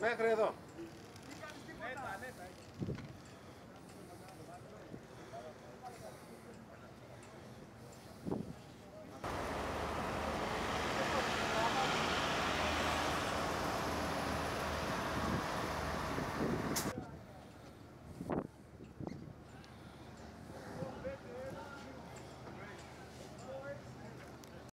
Μέχρι εδώ.